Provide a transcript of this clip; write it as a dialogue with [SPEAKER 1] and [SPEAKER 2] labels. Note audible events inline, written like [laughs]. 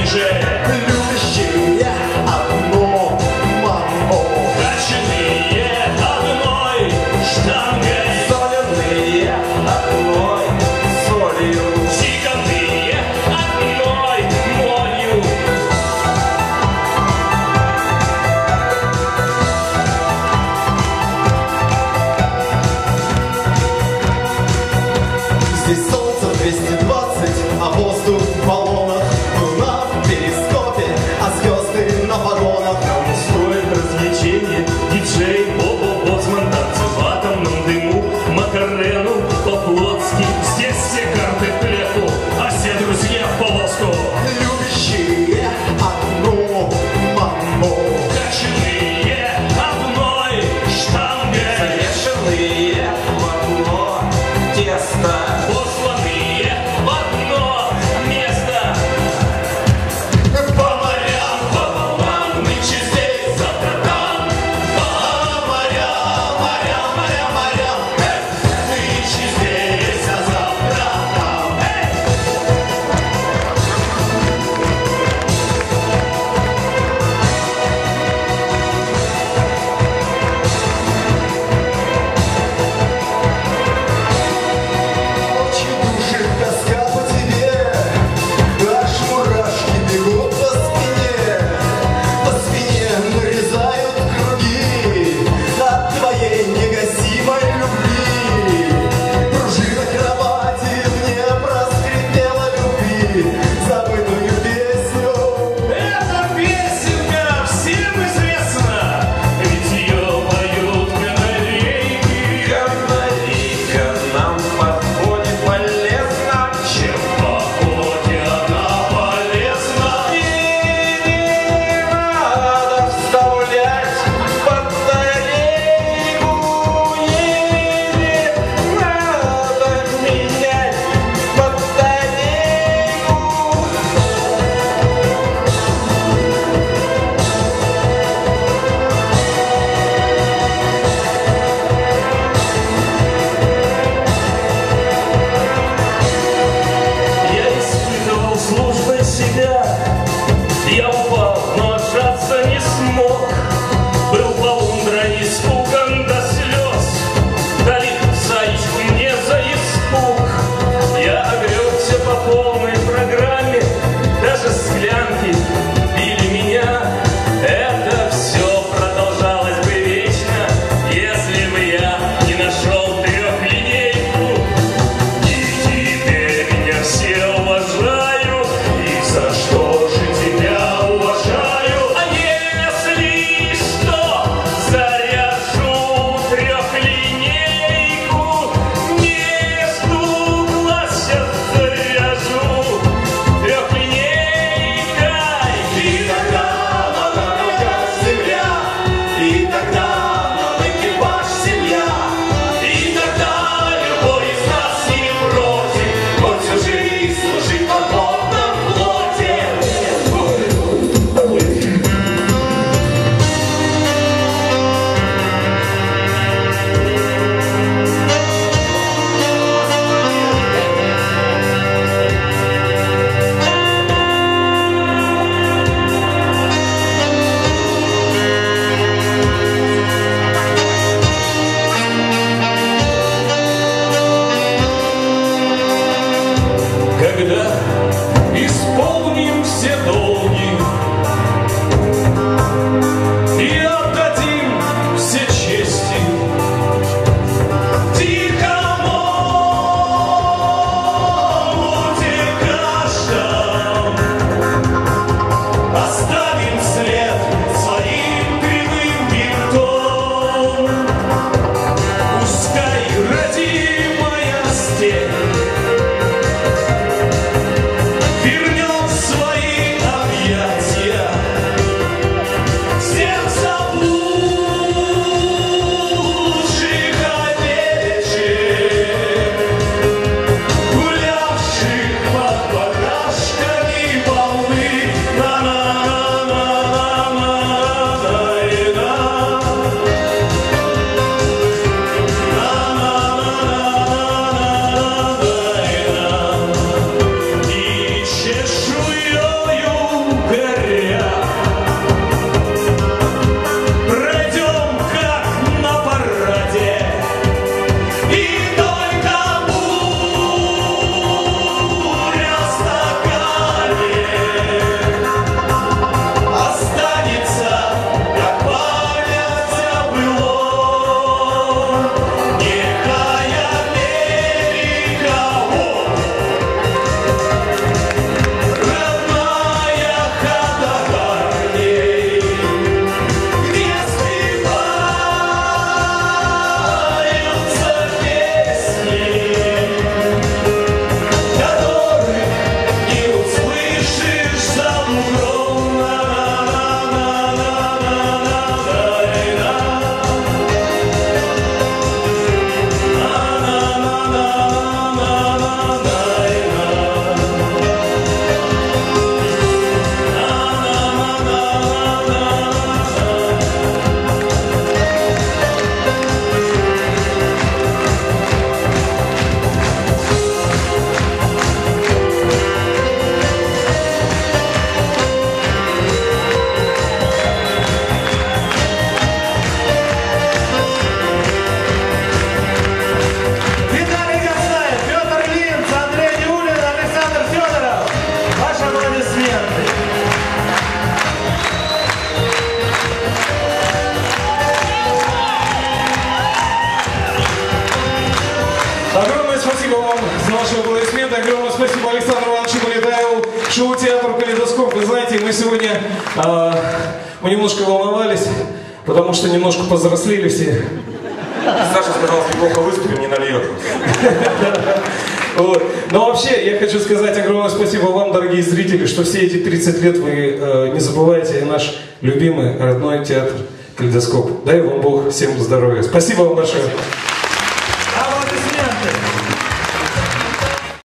[SPEAKER 1] DJ. Мы немножко волновались, потому что немножко повзрослели все.
[SPEAKER 2] Саша сказал, что плохо выступим, не нальет. [laughs]
[SPEAKER 1] Вот. Но вообще, я хочу сказать огромное спасибо вам, дорогие зрители, что все эти 30 лет вы э, не забываете наш любимый родной театр «Калейдоскоп». Дай вам Бог всем здоровья. Спасибо вам большое.